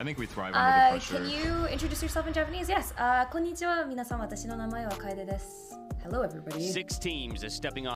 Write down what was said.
I think we thrive under the Uh, can you introduce yourself in Japanese? Yes. Uh, Hello, everybody. Six teams are stepping on.